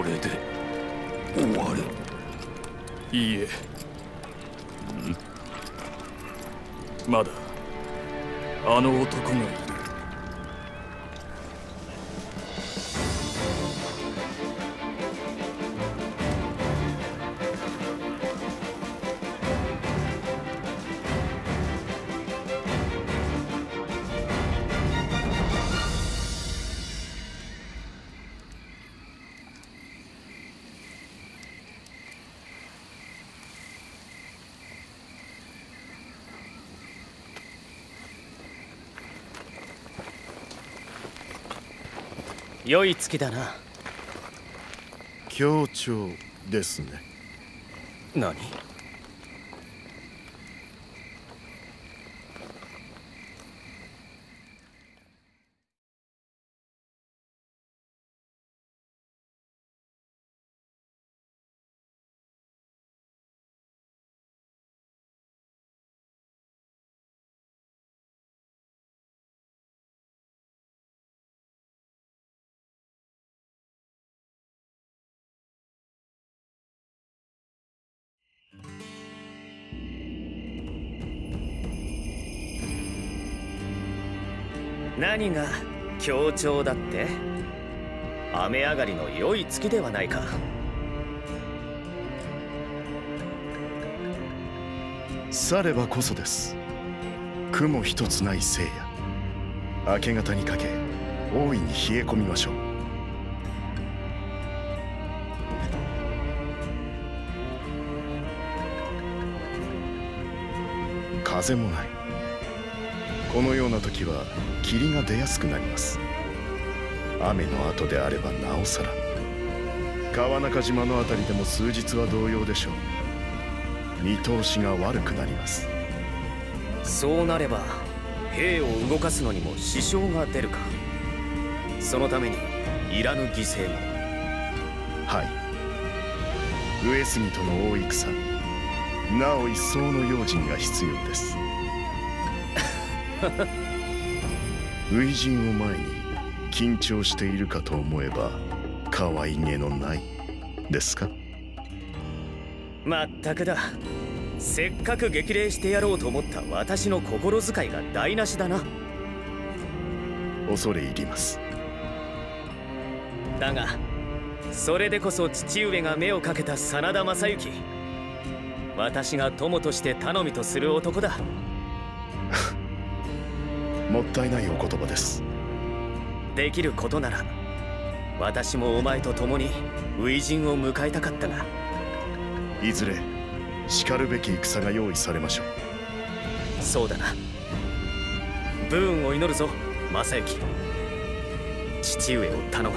これで終わる。いいえ。まだあの男が良い月だな。協調ですね。何？何が協調だって？雨上がりの良い月ではないか。さればこそです。雲一つない聖夜。明け方にかけ大いに冷え込みましょう。風もない。このような時は霧が出やすくなります。雨の後であればなおさら。川中島の辺りでも数日は同様でしょう。見通しが悪くなります。そうなれば兵を動かすのにも支障が出るか。そのためにいらぬ犠牲も。はい。上杉との大戦。なお一層の用心が必要です初陣を前に緊張しているかと思えば可愛げのないですかまったくだ。せっかく激励してやろうと思った私の心遣いが台無しだな。恐れ入ります。だがそれでこそ父上が目をかけた真田正幸。私が友として頼みとする男だもったいないお言葉です。できることなら私もお前と共に初陣を迎えたかったが。いずれしかるべき戦が用意されましょう。そうだな。ブーンを祈るぞ正幸父上を頼む。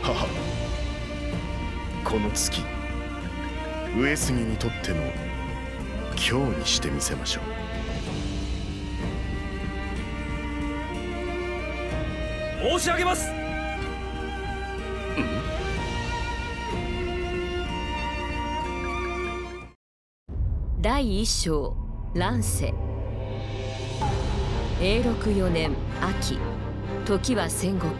母。この月上杉にとっての今日にしてみせましょう申し上げます。第一章乱世。永禄4年秋。時は戦国。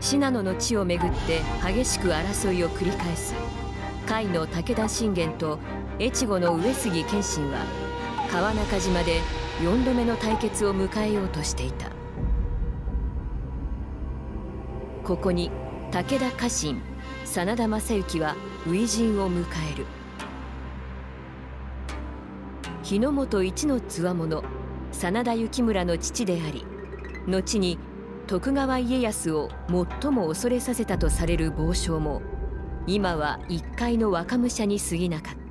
信濃の地をめぐって激しく争いを繰り返す。甲斐の武田信玄と越後の上杉謙信は川中島で4度目の対決を迎えようとしていた。ここに武田家臣真田正幸は初陣を迎える。日の本一の強者真田幸村の父であり後に徳川家康を最も恐れさせたとされる傍将も今は一介の若武者に過ぎなかった。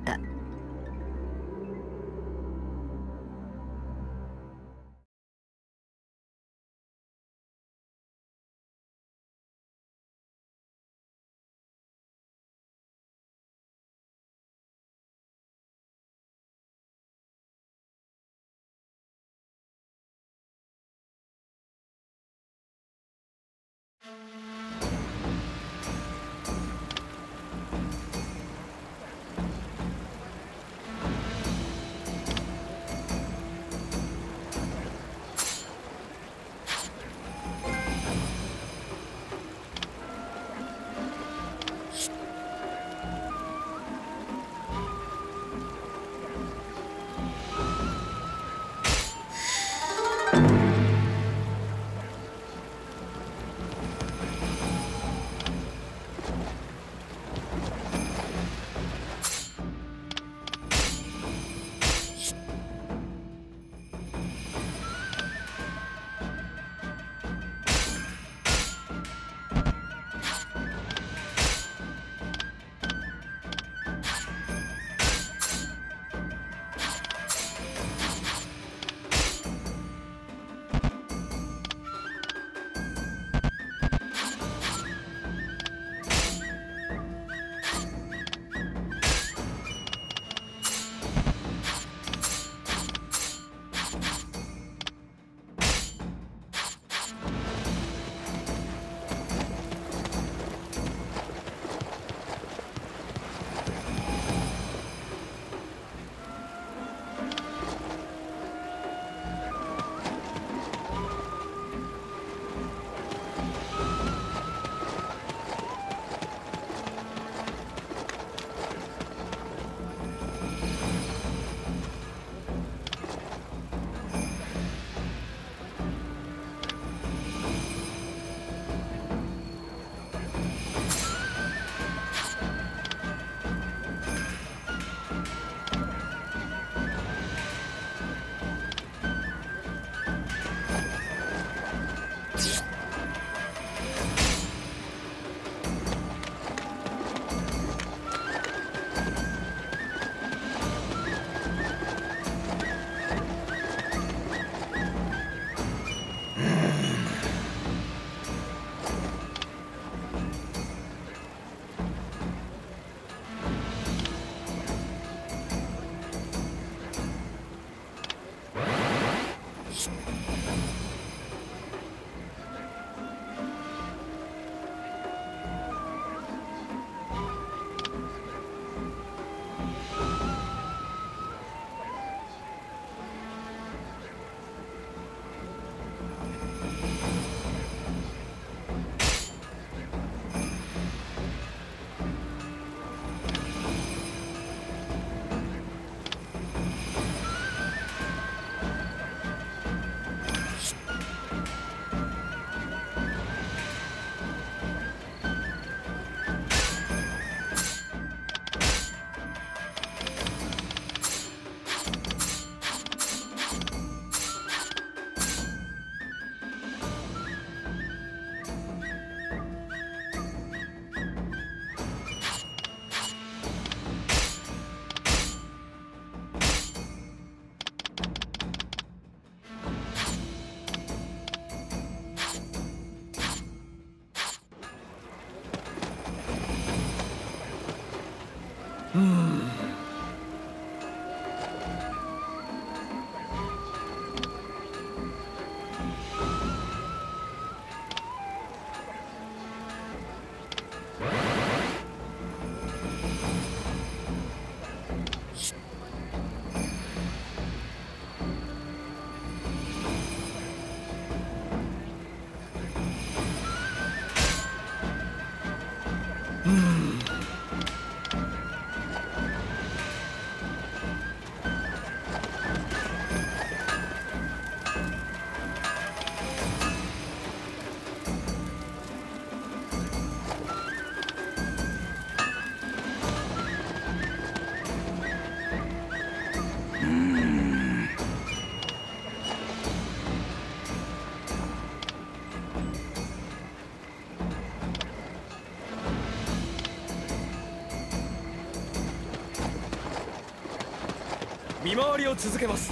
見回りを続けます。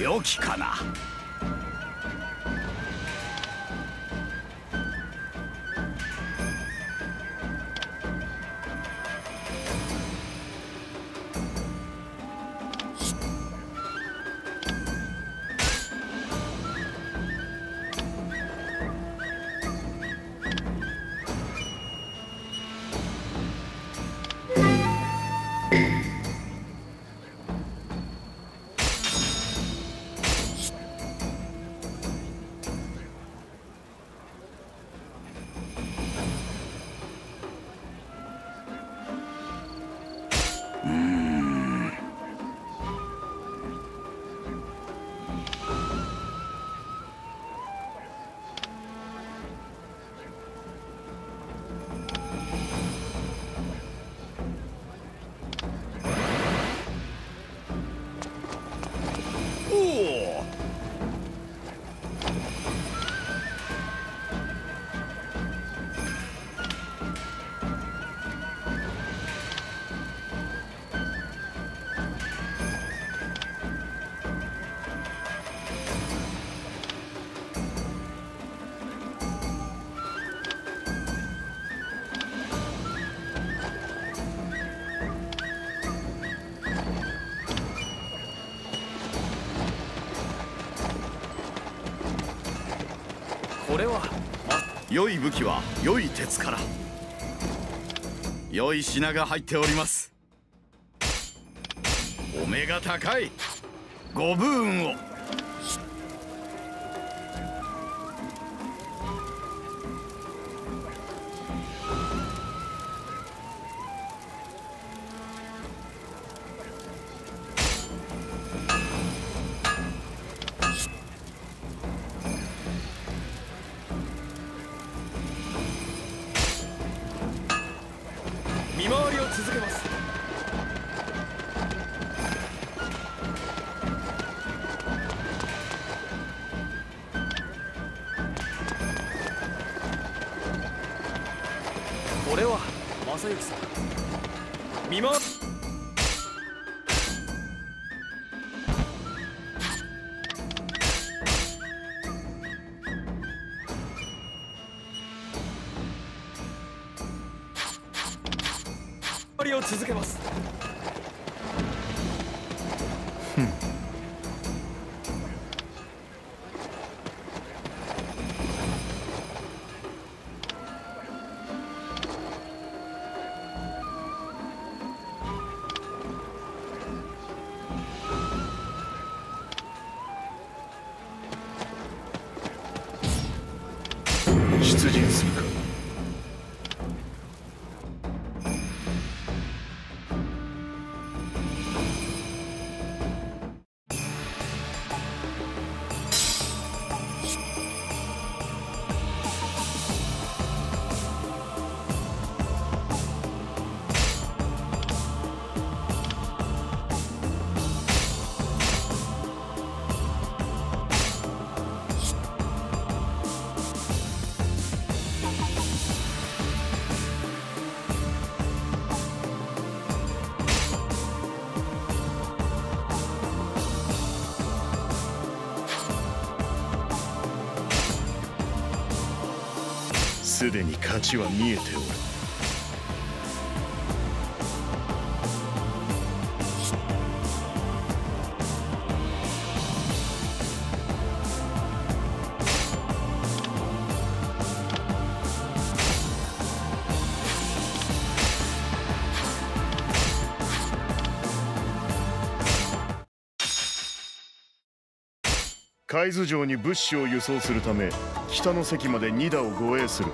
良きかな。良い武器は良い鉄から。良い品が入っております。お目が高い。ご武運を。正行さんすでに勝ちは見えておる。海津城に物資を輸送するため北の関まで二打を護衛する。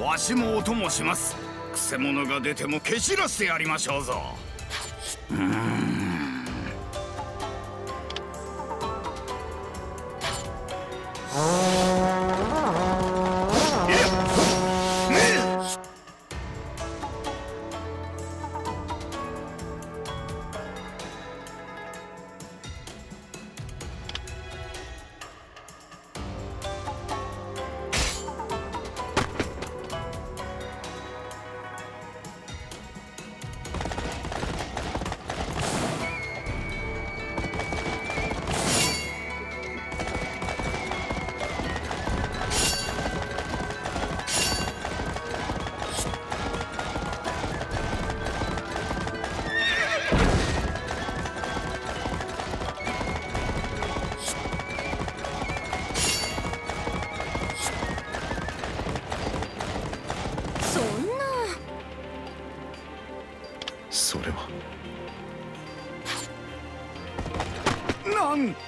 わしもお供します。くせ者が出ても蹴散らしてやりましょうぞ。うーん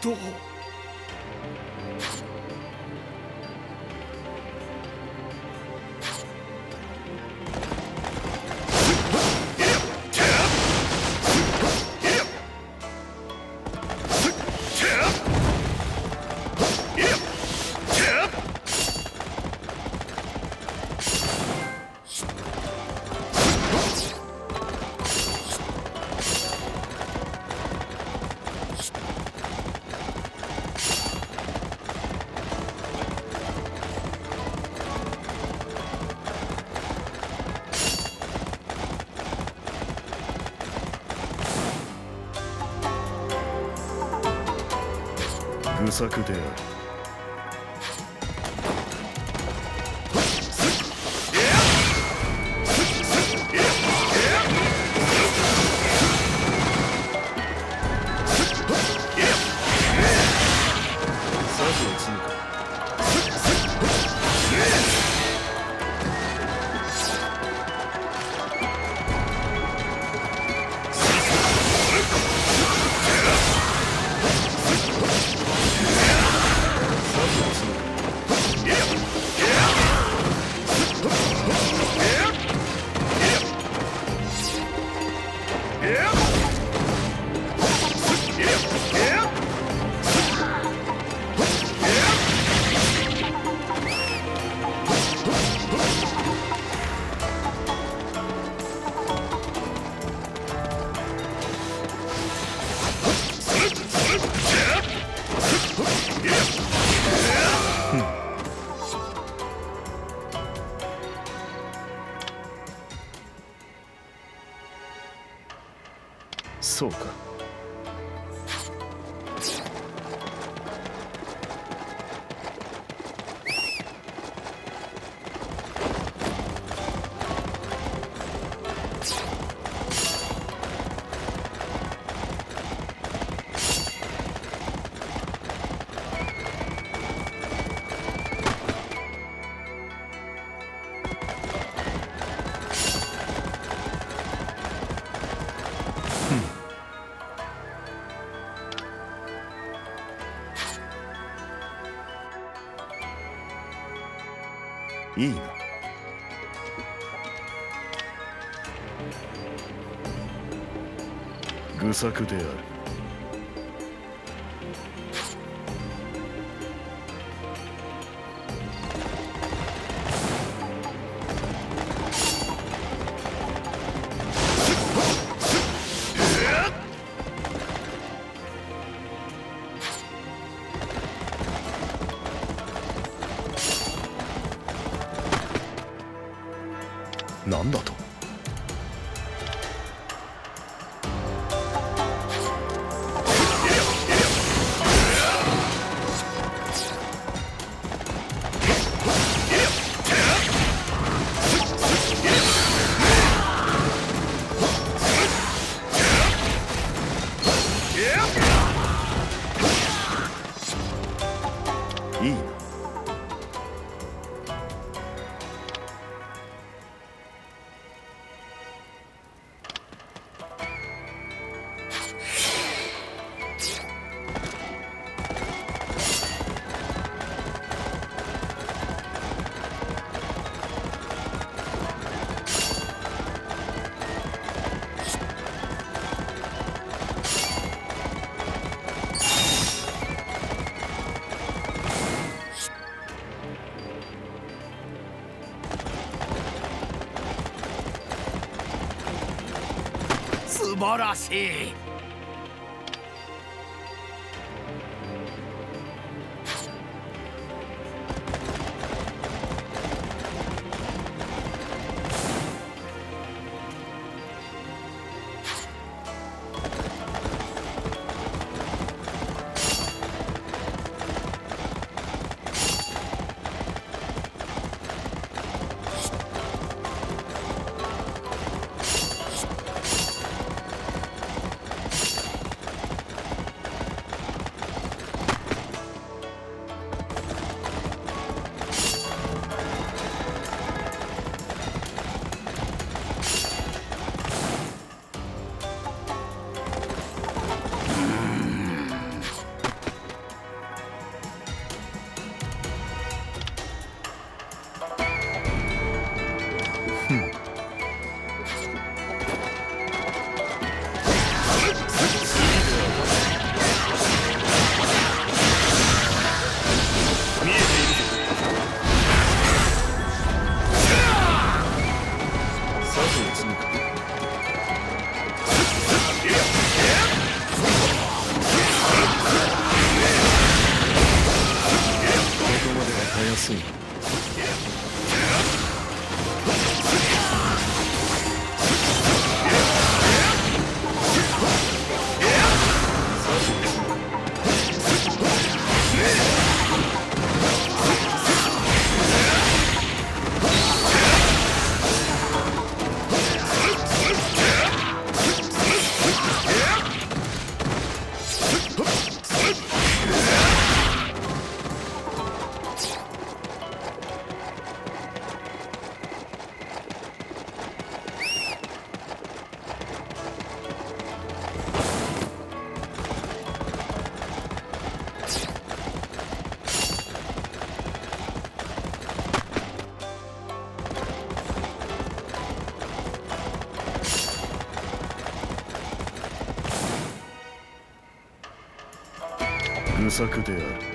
なんと愚策であるいいな。愚策である。なんだと。晴らしい。愚策である。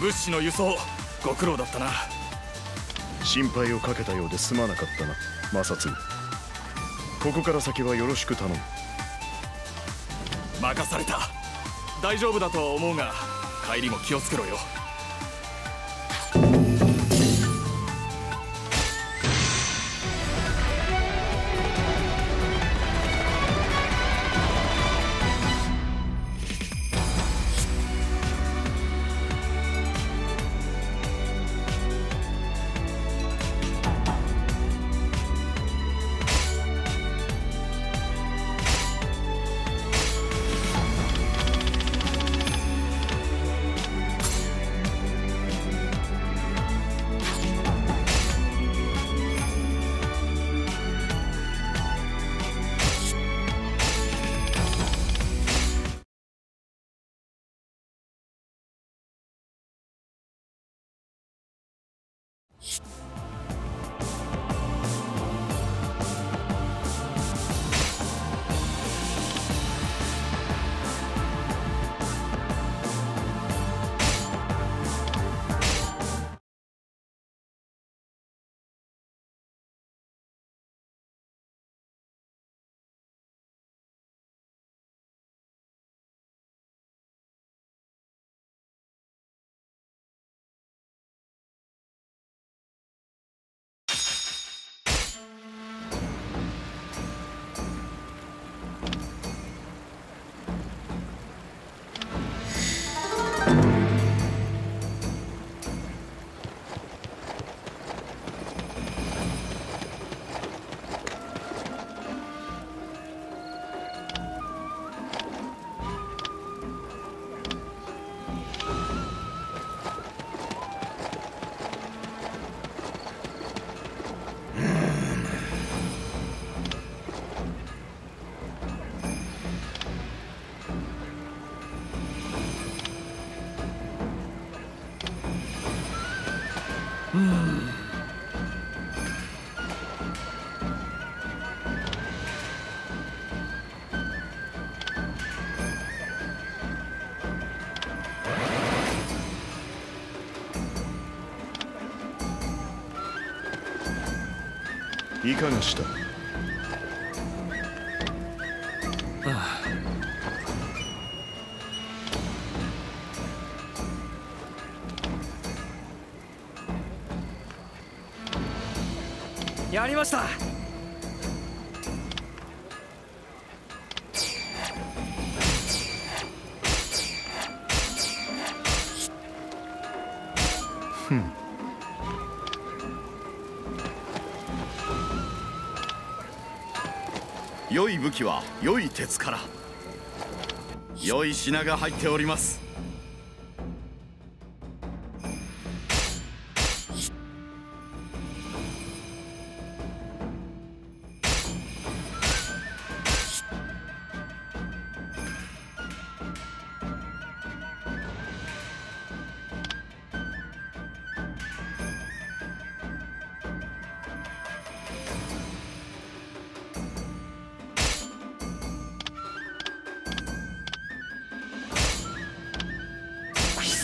物資の輸送ご苦労だったな。心配をかけたようですまなかったな摩擦。ここから先はよろしく頼む。任された。大丈夫だとは思うが帰りも気をつけろよ いかがした？やりました。武器は良い鉄から。良い品が入っております。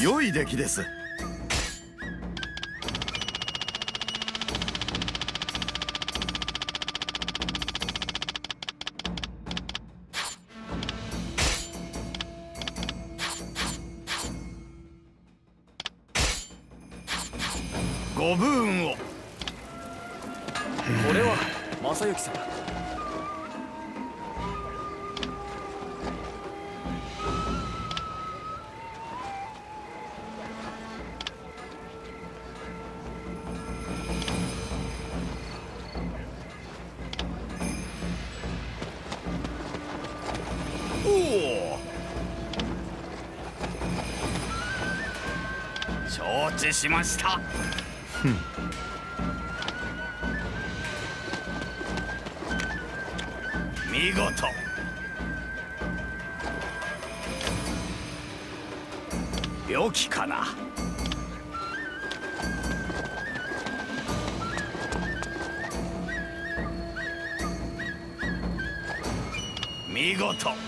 良い出来です。しました。見事。良きかな。見事。